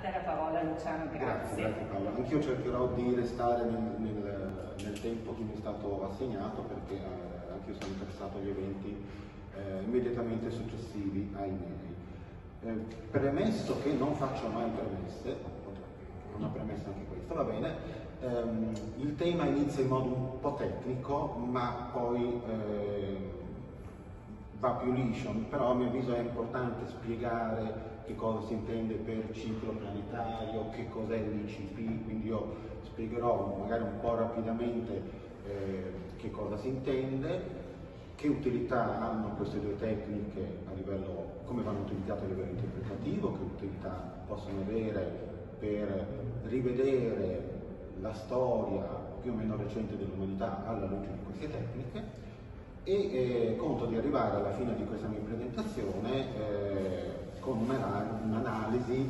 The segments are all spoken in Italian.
te la parola Luciano, Grazie, grazie. grazie Paola. Anch'io cercherò di restare nel, nel- nel tempo che mi è stato assegnato perché eh, anch'io sono interessato agli eventi eh, immediatamente successivi ai miei. Eh, premesso che non faccio mai premesse, una premessa anche questa, va bene, ehm, il tema inizia in modo un po' tecnico ma poi eh, va più liscio, però a mio avviso è importante spiegare che cosa si intende per ciclo planetario, che cos'è l'ICP, quindi io spiegherò magari un po' rapidamente eh, che cosa si intende, che utilità hanno queste due tecniche a livello, come vanno utilizzate a livello interpretativo, che utilità possono avere per rivedere la storia più o meno recente dell'umanità alla luce di queste tecniche e eh, conto di arrivare alla fine di questa mia presentazione eh,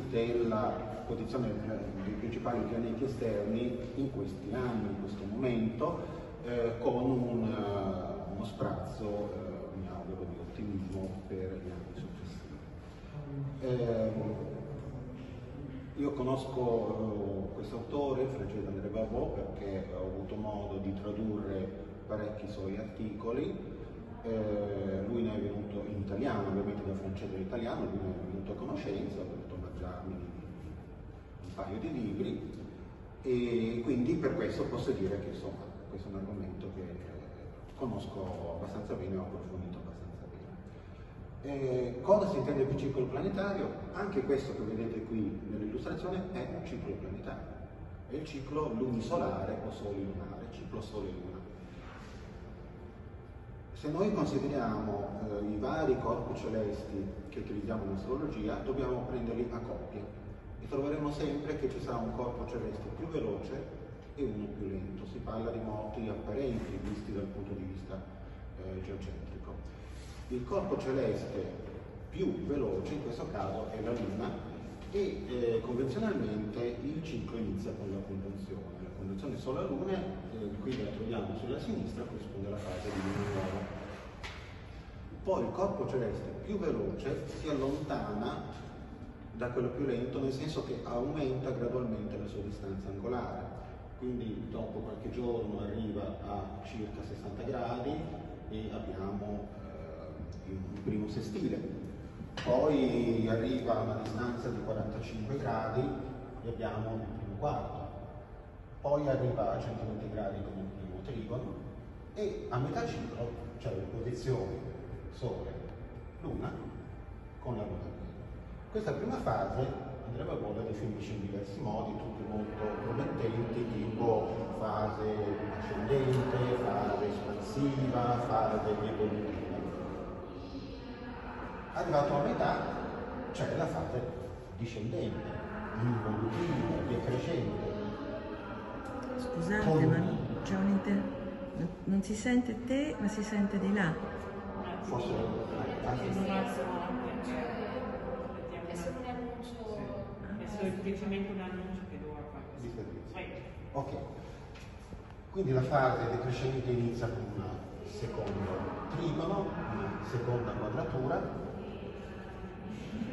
della posizione eh, dei principali pianeti esterni in questi anni, in questo momento, eh, con un, eh, uno sprazzo, eh, mi auguro, di ottimismo per gli anni successivi. Eh, io conosco questo autore, Francesco André Barbot, perché ho avuto modo di tradurre parecchi suoi articoli. Eh, lui ne è venuto in italiano, ovviamente da francese all'italiano, lui ne è venuto a conoscenza, ho voluto omaggiarmi un paio di libri e quindi per questo posso dire che insomma questo è un argomento che eh, conosco abbastanza bene, ho approfondito abbastanza bene. Eh, cosa si intende per ciclo planetario? Anche questo che vedete qui nell'illustrazione è un ciclo planetario, è il ciclo lunisolare o sole-lunare, ciclo Sole-Luna. Se noi consideriamo eh, i vari corpi celesti che utilizziamo in astrologia, dobbiamo prenderli a coppie e troveremo sempre che ci sarà un corpo celeste più veloce e uno più lento. Si parla di moti apparenti visti dal punto di vista eh, geocentrico. Il corpo celeste più veloce in questo caso è la Luna e eh, convenzionalmente il ciclo inizia con la congiunzione. La congiunzione Sole-Luna, eh, qui la troviamo sulla sinistra, corrisponde alla fase di Luna nuova. Poi il corpo celeste più veloce si allontana da quello più lento, nel senso che aumenta gradualmente la sua distanza angolare. Quindi dopo qualche giorno arriva a circa 60 gradi e abbiamo eh, il primo sestile. Poi arriva a una distanza di 45 gradi e abbiamo il primo quarto. Poi arriva a 120 gradi con il primo trigono e a metà ciclo c'è le posizioni Sole, Luna con la Luna piena. Questa prima fase Andrea Barbò la definisce in diversi modi, tutti molto promettenti, tipo fase ascendente, fase espansiva, fase evolutiva. Arrivato a metà c'è la fase discendente, involutiva, decrescente. Scusate, Con- ma c'è un inter... Non si sente te, ma si sente di là. Forse Ci sono assolutamente. È solo un annuncio. È semplicemente un annuncio che devo fare. Ok, quindi la fase decrescente inizia con una seconda trigono, una seconda quadratura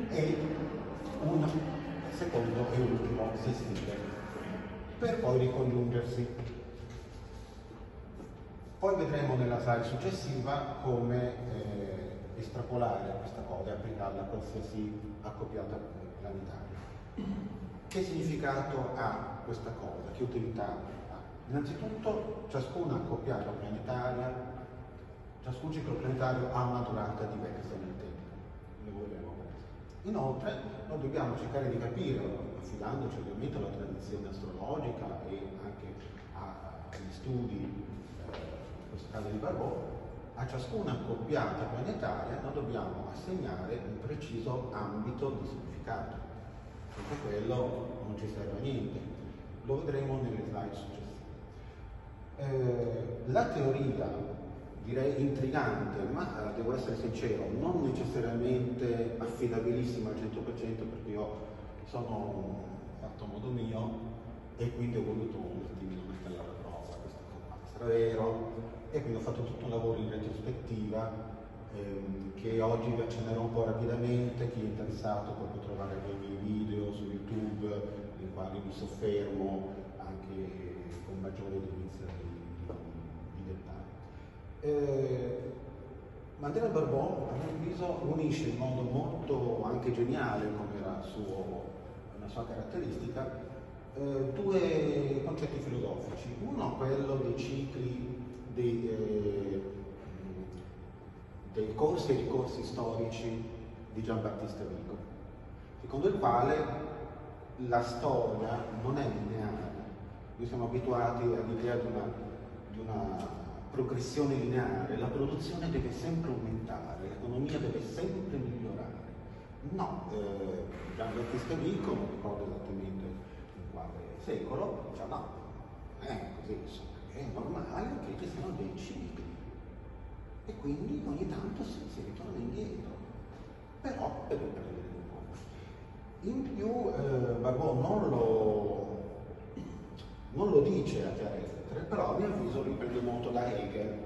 e un secondo e ultimo sestile, per poi ricongiungersi. Poi vedremo nella slide successiva come eh, estrapolare questa cosa e applicarla a qualsiasi accoppiata planetaria. Che significato ha questa cosa? Che utilità ha? Innanzitutto ciascuna accoppiata planetaria, ciascun ciclo planetario ha una durata diversa nel tempo. Vedremo questo. Inoltre noi dobbiamo cercare di capire, affidandoci ovviamente alla tradizione astrologica e anche agli studi, eh, questo caso di Barbot, a ciascuna accoppiata planetaria noi dobbiamo assegnare un preciso ambito di significato. Senza quello non ci serve a niente. Lo vedremo nelle slide successive. Eh, la teoria, direi intrigante, ma eh, devo essere sincero, non necessariamente affidabilissima al 100% perché io sono fatto a modo mio e quindi ho voluto un attimino metterla alla prova, questa cosa sarà vero, e quindi ho fatto tutto un retrospettiva ehm, che oggi vi accennerò un po' rapidamente, chi è interessato può trovare dei video su YouTube mi soffermo anche con maggiore dovizia di, di, di dettaglio. Eh, Mandela Barbon, a mio avviso, unisce in modo molto anche geniale, come era suo, una sua caratteristica, eh, due concetti filosofici. Uno quello dei cicli dei, eh, dei corsi e ricorsi storici di Giambattista Vico, secondo il quale la storia non è lineare. Noi siamo abituati all'idea di una, di una progressione lineare, la produzione deve sempre aumentare, l'economia deve sempre migliorare. No, eh, Giambattista Vico, non ricordo esattamente in quale secolo, diceva no, è così, è normale che ci siano dei cicli e quindi ogni tanto si, si ritorna indietro, però per riprendere di nuovo. In più eh, Barbon non lo, non lo dice a lettere, però a mio avviso riprende molto da Hegel,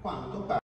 quando parla